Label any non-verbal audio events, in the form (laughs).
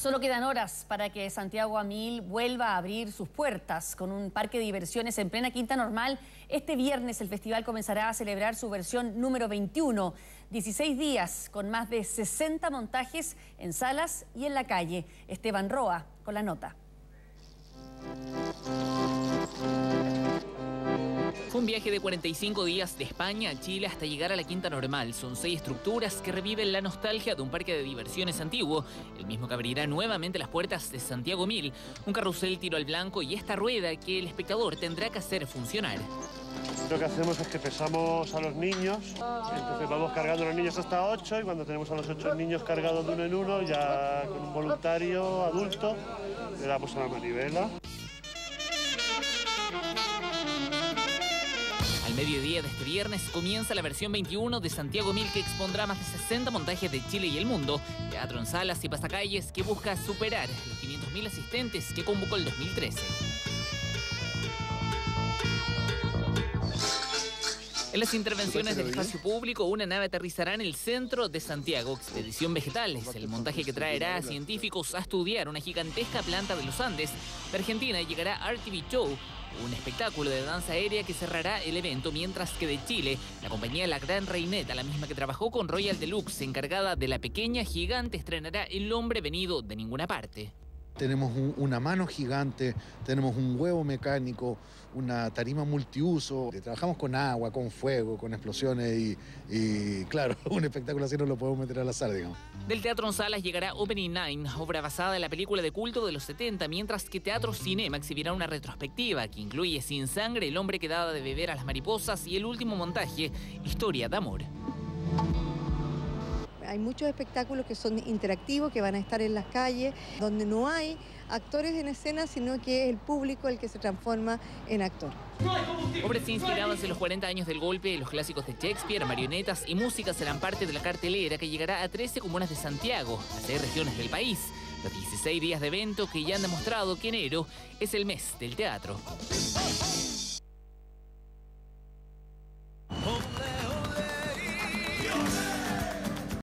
Solo quedan horas para que Santiago Amil vuelva a abrir sus puertas con un parque de diversiones en plena Quinta Normal. Este viernes el festival comenzará a celebrar su versión número 21. 16 días con más de 60 montajes en salas y en la calle. Esteban Roa con la nota. Un viaje de 45 días de España a Chile hasta llegar a la Quinta Normal. Son seis estructuras que reviven la nostalgia de un parque de diversiones antiguo, el mismo que abrirá nuevamente las puertas de Santiago Mil, un carrusel tiro al blanco y esta rueda que el espectador tendrá que hacer funcionar. Lo que hacemos es que pesamos a los niños, entonces vamos cargando a los niños hasta 8 y cuando tenemos a los 8 niños cargados de uno en uno, ya con un voluntario adulto, le damos a la manivela. Mediodía de este viernes comienza la versión 21 de Santiago Mil que expondrá más de 60 montajes de Chile y el mundo, teatro en salas y pasacalles que busca superar los 500.000 asistentes que convocó el 2013. En las intervenciones del espacio público, una nave aterrizará en el centro de Santiago, Expedición Vegetales, el montaje que traerá a científicos a estudiar una gigantesca planta de los Andes. De Argentina llegará RTV Show, un espectáculo de danza aérea que cerrará el evento, mientras que de Chile, la compañía La Gran Reineta, la misma que trabajó con Royal Deluxe, encargada de la pequeña gigante, estrenará El hombre venido de ninguna parte. Tenemos una mano gigante, tenemos un huevo mecánico, una tarima multiuso. Trabajamos con agua, con fuego, con explosiones y, claro, (laughs) un espectáculo así no lo podemos meter a la sala, digamos. Del Teatro en Salas llegará Opening Nine, obra basada en la película de culto de los 70, mientras que Teatro Cinema exhibirá una retrospectiva que incluye Sin Sangre, El hombre que daba de beber a las mariposas y el último montaje, Historia de Amor. Hay muchos espectáculos que son interactivos, que van a estar en las calles, donde no hay actores en escena, sino que es el público el que se transforma en actor. Obras inspiradas en los 40 años del golpe, los clásicos de Shakespeare, marionetas y música serán parte de la cartelera que llegará a 13 comunas de Santiago, a 6 regiones del país. Los 16 días de evento que ya han demostrado que enero es el mes del teatro.